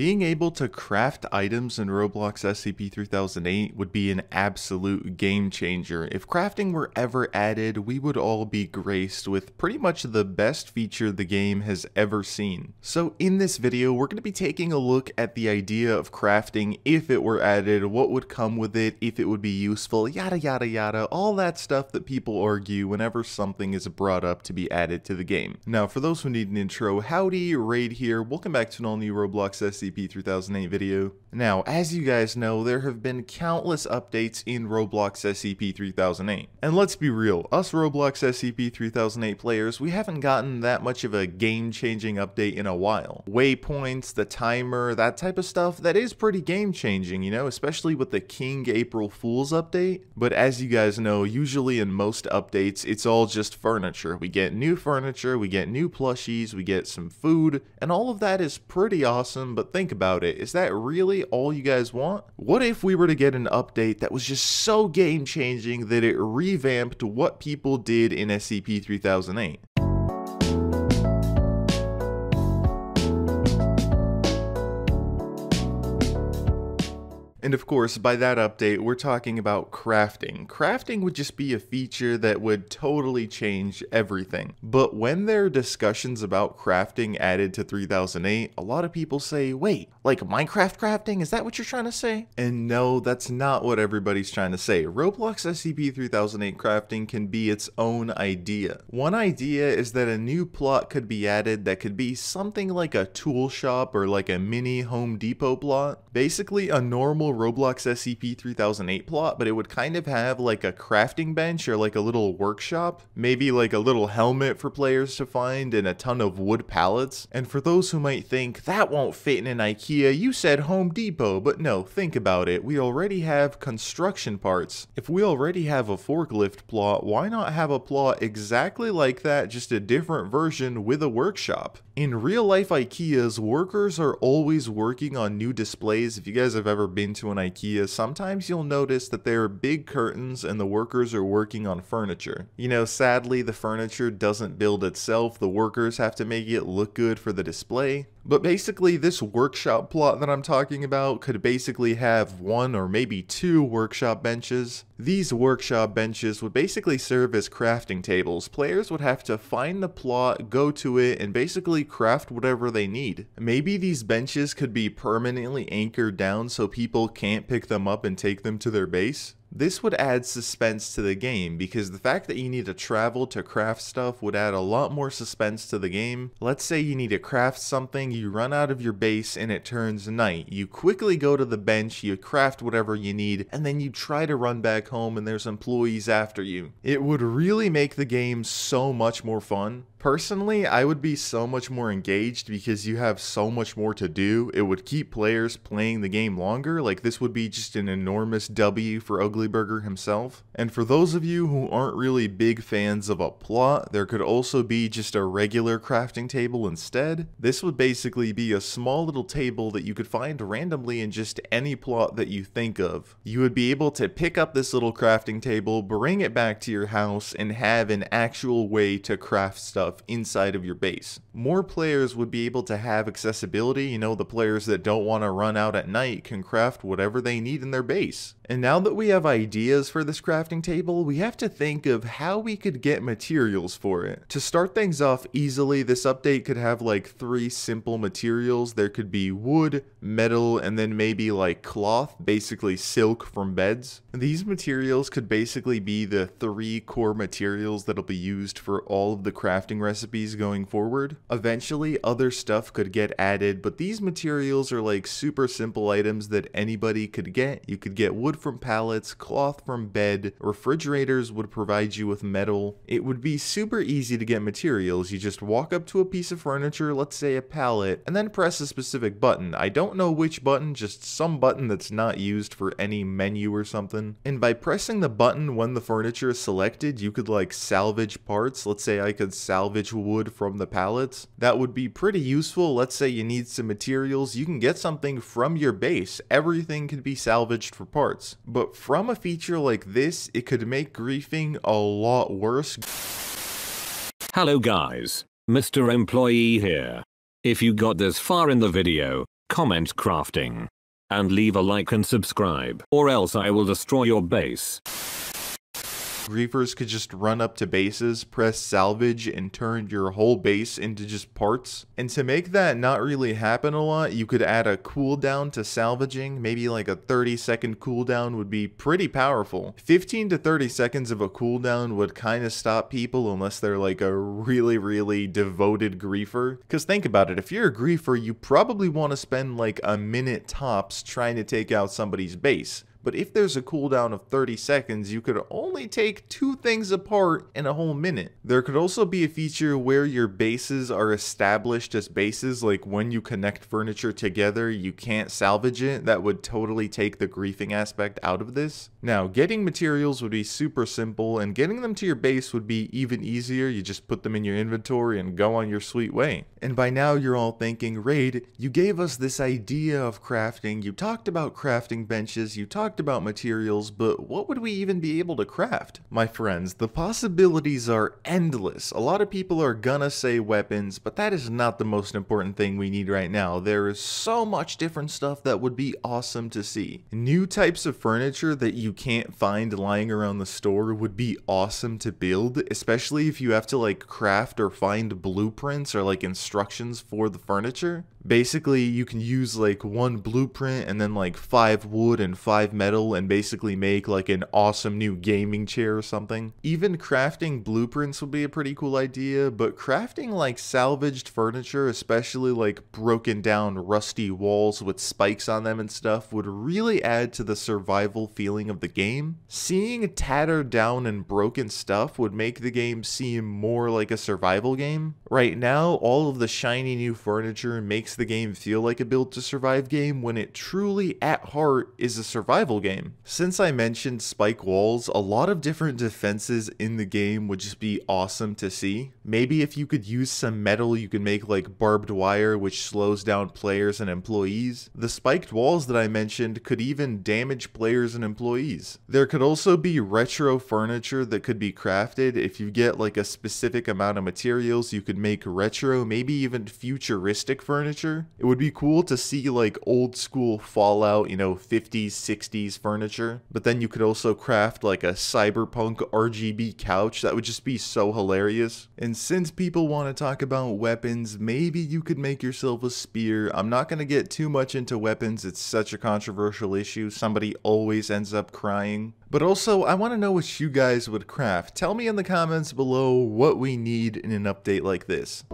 Being able to craft items in Roblox SCP-3008 would be an absolute game changer. If crafting were ever added, we would all be graced with pretty much the best feature the game has ever seen. So in this video, we're going to be taking a look at the idea of crafting if it were added, what would come with it, if it would be useful, yada yada yada, all that stuff that people argue whenever something is brought up to be added to the game. Now, for those who need an intro, howdy, Rayd here, welcome back to an all-new Roblox SCP-3008 video. Now, as you guys know, there have been countless updates in Roblox SCP-3008. And let's be real, us Roblox SCP-3008 players, we haven't gotten that much of a game-changing update in a while. Waypoints, the timer, that type of stuff, that is pretty game-changing, you know, especially with the King April Fool's update. But as you guys know, usually in most updates, it's all just furniture. We get new furniture, we get new plushies, we get some food, and all of that is pretty awesome, but think about it, is that really all you guys want? What if we were to get an update that was just so game changing that it revamped what people did in SCP-3008? And of course, by that update, we're talking about crafting. Crafting would just be a feature that would totally change everything. But when there are discussions about crafting added to 3008, a lot of people say, wait, like Minecraft crafting? Is that what you're trying to say? And no, that's not what everybody's trying to say. Roblox SCP-3008 crafting can be its own idea. One idea is that a new plot could be added that could be something like a tool shop or like a mini Home Depot plot. Basically a normal Roblox SCP-3008 plot, but it would kind of have like a crafting bench or like a little workshop, maybe like a little helmet for players to find and a ton of wood pallets. And for those who might think, that won't fit in an IKEA, you said Home Depot, but no, think about it, we already have construction parts. If we already have a forklift plot, why not have a plot exactly like that, just a different version with a workshop? In real life IKEAs, workers are always working on new displays. If you guys have ever been to an IKEA, sometimes you'll notice that there are big curtains and the workers are working on furniture. You know, sadly, the furniture doesn't build itself, the workers have to make it look good for the display. But basically, this workshop plot that I'm talking about could basically have one or maybe two workshop benches. These workshop benches would basically serve as crafting tables. Players would have to find the plot, go to it, and basically craft whatever they need. Maybe these benches could be permanently anchored down so people can't pick them up and take them to their base. This would add suspense to the game because the fact that you need to travel to craft stuff would add a lot more suspense to the game. Let's say you need to craft something, you run out of your base and it turns night. You quickly go to the bench, you craft whatever you need, and then you try to run back home and there's employees after you. It would really make the game so much more fun. Personally, I would be so much more engaged because you have so much more to do. It would keep players playing the game longer. Like, this would be just an enormous W for Ugly Burger himself. And for those of you who aren't really big fans of a plot, there could also be just a regular crafting table instead. This would basically be a small little table that you could find randomly in just any plot that you think of. You would be able to pick up this little crafting table, bring it back to your house, and have an actual way to craft stuff stuff inside of your base. More players would be able to have accessibility, you know, the players that don't want to run out at night can craft whatever they need in their base. And now that we have ideas for this crafting table, we have to think of how we could get materials for it. To start things off easily, this update could have like three simple materials. There could be wood, metal, and then maybe like cloth, basically silk from beds. These materials could basically be the three core materials that'll be used for all of the crafting recipes going forward. Eventually, other stuff could get added, but these materials are like super simple items that anybody could get. You could get wood from pallets, cloth from bed, refrigerators would provide you with metal. It would be super easy to get materials. You just walk up to a piece of furniture, let's say a pallet, and then press a specific button. I don't know which button, just some button that's not used for any menu or something. And by pressing the button when the furniture is selected, you could like salvage parts. Let's say I could salvage wood from the pallets. That would be pretty useful. Let's say you need some materials. You can get something from your base. Everything can be salvaged for parts. But from a feature like this, it could make griefing a lot worse. Hello guys, Mr. Employee here. If you got this far in the video, comment crafting. And leave a like and subscribe, or else I will destroy your base griefers could just run up to bases, press salvage, and turn your whole base into just parts. And to make that not really happen a lot, you could add a cooldown to salvaging. Maybe like a 30 second cooldown would be pretty powerful. 15 to 30 seconds of a cooldown would kind of stop people unless they're like a really, really devoted griefer. Because think about it, if you're a griefer, you probably want to spend like a minute tops trying to take out somebody's base but if there's a cooldown of 30 seconds, you could only take two things apart in a whole minute. There could also be a feature where your bases are established as bases, like when you connect furniture together, you can't salvage it. That would totally take the griefing aspect out of this. Now, getting materials would be super simple, and getting them to your base would be even easier. You just put them in your inventory and go on your sweet way. And by now you're all thinking, Rayd, you gave us this idea of crafting, you talked about crafting benches, you talked talked about materials, but what would we even be able to craft? My friends, the possibilities are endless. A lot of people are gonna say weapons, but that is not the most important thing we need right now. There is so much different stuff that would be awesome to see. New types of furniture that you can't find lying around the store would be awesome to build, especially if you have to like craft or find blueprints or like instructions for the furniture. Basically, you can use like one blueprint and then like five wood and five metal and basically make like an awesome new gaming chair or something. Even crafting blueprints would be a pretty cool idea, but crafting like salvaged furniture, especially like broken down rusty walls with spikes on them and stuff, would really add to the survival feeling of the game. Seeing tattered down and broken stuff would make the game seem more like a survival game. Right now, all of the shiny new furniture makes makes the game feel like a build to survive game when it truly, at heart, is a survival game. Since I mentioned spike walls, a lot of different defenses in the game would just be awesome to see. Maybe if you could use some metal, you could make like barbed wire, which slows down players and employees. The spiked walls that I mentioned could even damage players and employees. There could also be retro furniture that could be crafted. If you get like a specific amount of materials, you could make retro, maybe even futuristic furniture furniture. It would be cool to see like old school Fallout, you know, 50s, 60s furniture. But then you could also craft like a cyberpunk RGB couch. That would just be so hilarious. And since people want to talk about weapons, maybe you could make yourself a spear. I'm not going to get too much into weapons. It's such a controversial issue. Somebody always ends up crying. But also, I want to know what you guys would craft. Tell me in the comments below what we need in an update like this.